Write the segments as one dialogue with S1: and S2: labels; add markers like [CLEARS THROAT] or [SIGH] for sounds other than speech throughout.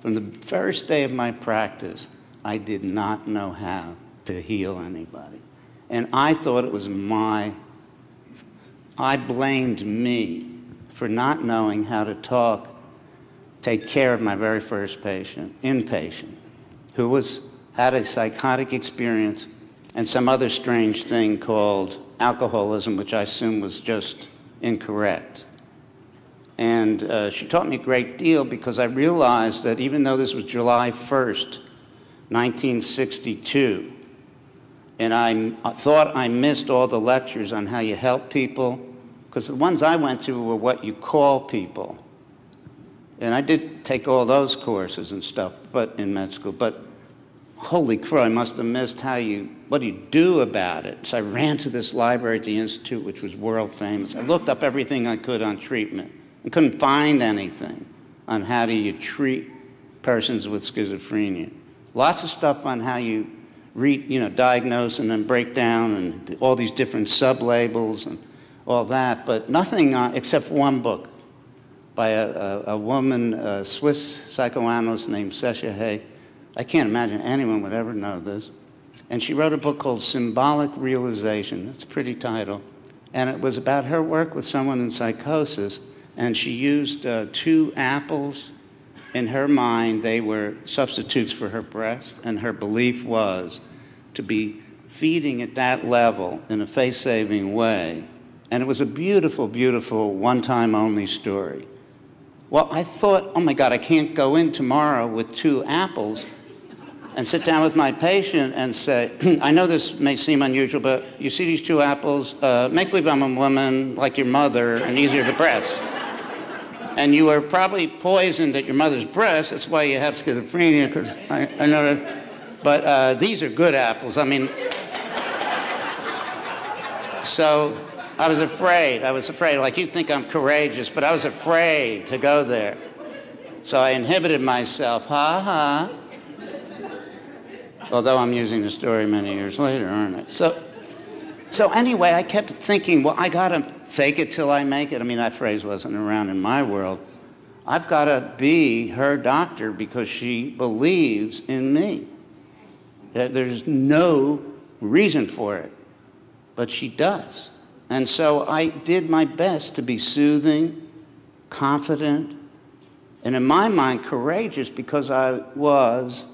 S1: from the first day of my practice, I did not know how to heal anybody. And I thought it was my, I blamed me for not knowing how to talk, take care of my very first patient, inpatient, who was, had a psychotic experience and some other strange thing called alcoholism, which I assume was just incorrect. And uh, she taught me a great deal because I realized that even though this was July 1st, 1962, and I thought I missed all the lectures on how you help people, because the ones I went to were what you call people. And I did take all those courses and stuff but in med school, but holy crow, I must have missed how you, what do you do about it? So I ran to this library at the Institute, which was world famous. I looked up everything I could on treatment and couldn't find anything on how do you treat persons with schizophrenia. Lots of stuff on how you read, you know, diagnose and then break down and all these different sublabels and all that, but nothing uh, except one book by a, a, a woman, a Swiss psychoanalyst named Sechehaye. I can't imagine anyone would ever know this. And she wrote a book called Symbolic Realization. It's a pretty title. And it was about her work with someone in psychosis. And she used uh, two apples in her mind, they were substitutes for her breast, and her belief was to be feeding at that level in a face saving way. And it was a beautiful, beautiful, one time only story. Well, I thought, oh my God, I can't go in tomorrow with two apples and sit down with my patient and say, [CLEARS THROAT] I know this may seem unusual, but you see these two apples, uh, make believe I'm a woman like your mother and easier to press and you were probably poisoned at your mother's breast. That's why you have schizophrenia, because I, I, know that. But uh, these are good apples. I mean, so I was afraid. I was afraid. Like you think I'm courageous, but I was afraid to go there. So I inhibited myself. Ha ha. Although I'm using the story many years later, aren't I? So, so anyway, I kept thinking, well, I got to fake it till I make it. I mean, that phrase wasn't around in my world. I've got to be her doctor because she believes in me. There's no reason for it, but she does. And so I did my best to be soothing, confident, and in my mind, courageous because I was.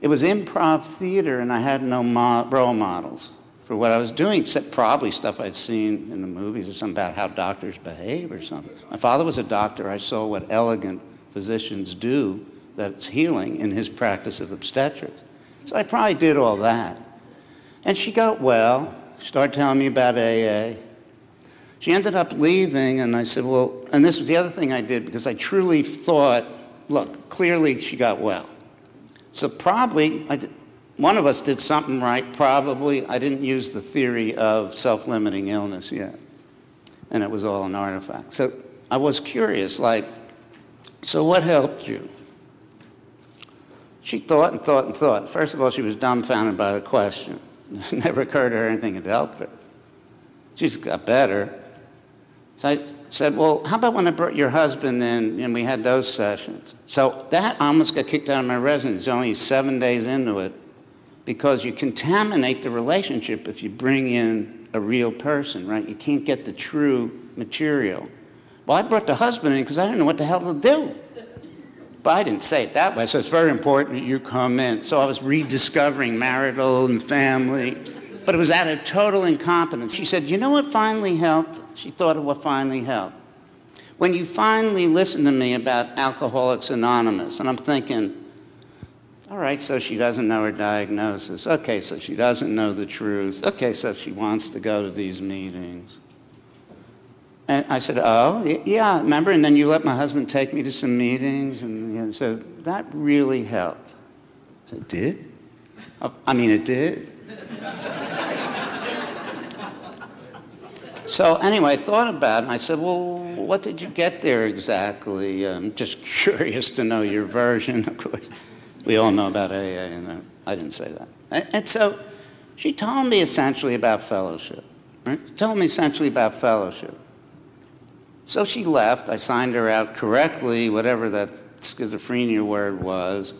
S1: It was improv theater and I had no mo- role models for what I was doing, except probably stuff I'd seen in the movies or something about how doctors behave or something. My father was a doctor. I saw what elegant physicians do that's healing in his practice of obstetrics. So I probably did all that. And she got well, started telling me about AA. She ended up leaving, and I said, Well, and this was the other thing I did because I truly thought, look, clearly she got well. So probably I did, one of us did something right, probably. I didn't use the theory of self limiting illness yet. And it was all an artifact. So I was curious, like, so what helped you? She thought and thought and thought. First of all, she was dumbfounded by the question. [LAUGHS] It never occurred to her anything had helped her. She just got better. So I said, Well, how about when I brought your husband in and we had those sessions? So that almost got kicked out of my residence only seven days into it because you contaminate the relationship if you bring in a real person, right? You can't get the true material. Well, I brought the husband in because I didn't know what the hell to do. But I didn't say it that way, so it's very important that you come in. So I was rediscovering marital and family, but it was out of total incompetence. She said, You know what finally helped? She thought of what finally helped. When you finally listened to me about Alcoholics Anonymous, and I'm thinking, all right, so she doesn't know her diagnosis. Okay, so she doesn't know the truth. Okay, so she wants to go to these meetings. And I said, Oh, yeah, remember? And then you let my husband take me to some meetings. And you know, so that really helped. I said, Did? Oh, I mean, it did. [LAUGHS] so anyway, I thought about it. And I said, Well, what did you get there exactly? I'm just [LAUGHS] curious to know your version, of course. We all know about AA, and I didn't say that. And, so she told me essentially about fellowship. Right? Told me essentially about fellowship. So she left. I signed her out correctly, whatever that schizophrenia word was.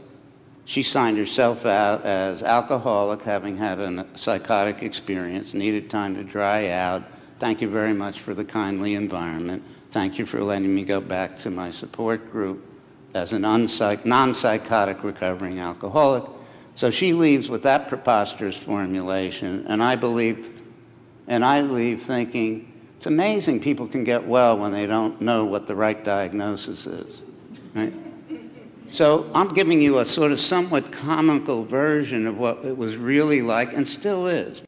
S1: She signed herself out as alcoholic, having had a psychotic experience, needed time to dry out. Thank you very much for the kindly environment. Thank you for letting me go back to my support group as a non-psychotic recovering alcoholic. So she leaves with that preposterous formulation, and I believe, and I leave thinking, it's amazing people can get well when they don't know what the right diagnosis is. Right? So I'm giving you a sort of somewhat comical version of what it was really like and still is.